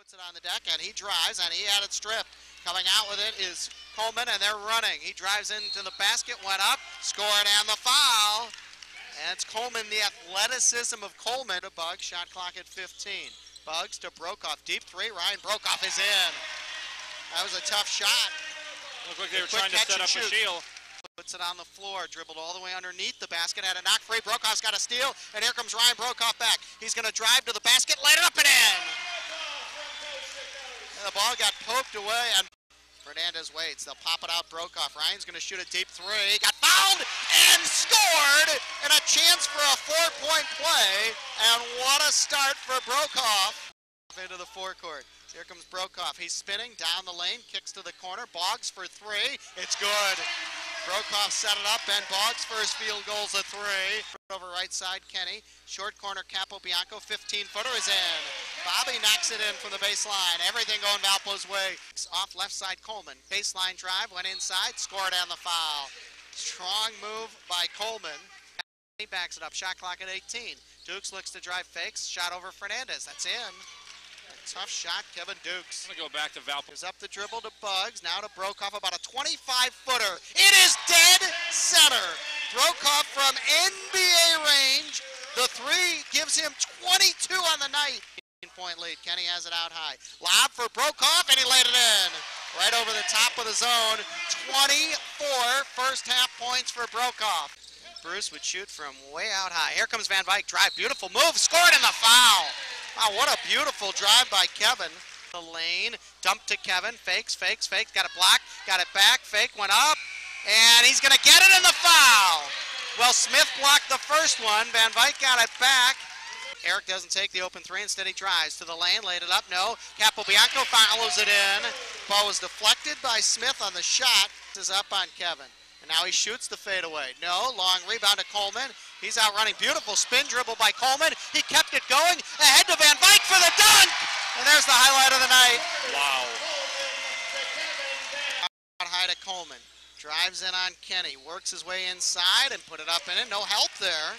puts it on the deck and he drives and he had it stripped. Coming out with it is Coleman and they're running. He drives into the basket, went up, scored and the foul. And it's Coleman, the athleticism of Coleman. A bug, shot clock at 15. Buggs to Broekhoff, deep three. Ryan Broekhoff is in. That was a tough shot. Looked like they were trying to set up a shield. Puts it on the floor, dribbled all the way underneath the basket, had a knock free. Broekhoff's got a steal, and here comes Ryan Broekhoff back. He's going to drive to the basket, laid it up and in. And ball got poked away, and Fernandez waits. They'll pop it out. Broekhoff. Ryan's going to shoot a deep three. Got fouled and scored, and a chance for a four-point play. And what a start for Broekhoff into the forecourt. Here comes Broekhoff. He's spinning down the lane, kicks to the corner. Boggs for three. It's good. Broekhoff set it up. Ben Boggs first field goal's a three. Over right side, Kenney. Short corner, Capobianco. 15 footer is in. Bobby knocks it in from the baseline. Everything going Valpo's way. Off left side, Coleman. Baseline drive, went inside, scored on the foul. Strong move by Coleman. He backs it up. Shot clock at 18. Dukes looks to drive fakes. Shot over Fernandez. That's in. A tough shot, Kevin Dukes. I'm going to go back to Valpo. Gives up the dribble to Buggs. Now to Broekhoff, about a 25 footer. It is dead center. Broekhoff from NBA range. The three gives him 22 on the night. Point lead. Kenney has it out high. Lob for Broekhoff, and he laid it in. Right over the top of the zone. 24 first half points for Broekhoff. Bruce would shoot from way out high. Here comes Van Wijk. Drive. Beautiful move. Scored in the foul. Wow, what a beautiful drive by Kevin. The lane. Dump to Kevin. Fakes, fakes, fakes. Got it blocked. Got it back. Fake went up. And he's going to get it in the foul. Well, Smith blocked the first one. Van Wijk got it back. Erik doesn't take the open three. Instead, he tries to the lane. Laid it up. No. Capobianco follows it in. Ball was deflected by Smith on the shot. Is up on Kevin. And now he shoots the fadeaway. No. Long rebound to Coleman. He's out running. Beautiful spin dribble by Coleman. He kept it going. Ahead to Van Wijk for the dunk. And there's the highlight of the night. Wow. Out high to Coleman. Drives in on Kenney. Works his way inside and put it up in it. No help there.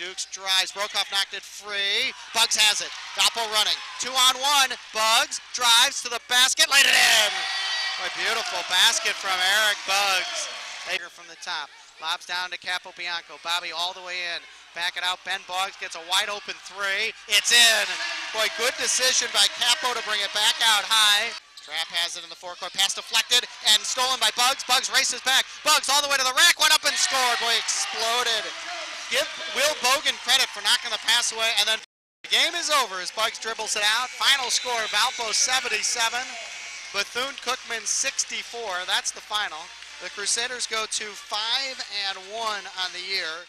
Dukes drives. Broekhoff knocked it free. Buggs has it. Valpo running. Two on one. Buggs drives to the basket. Laid it in. What beautiful basket from Erik Buggs. Later from the top. Lobs down to Capobianco. Bobby all the way in. Back it out. Ben Boggs gets a wide open three. It's in. Boy, good decision by Capo to bring it back out high. Trap has it in the forecourt. Pass deflected and stolen by Buggs. Buggs races back. Buggs all the way to the rack. Went up and scored. Boy, exploded. Give Will Bogan credit for knocking the pass away. And then the game is over as Buggs dribbles it out. Final score, Valpo 77. Bethune-Cookman 64. That's the final. The Crusaders go to 5 and 1 on the year.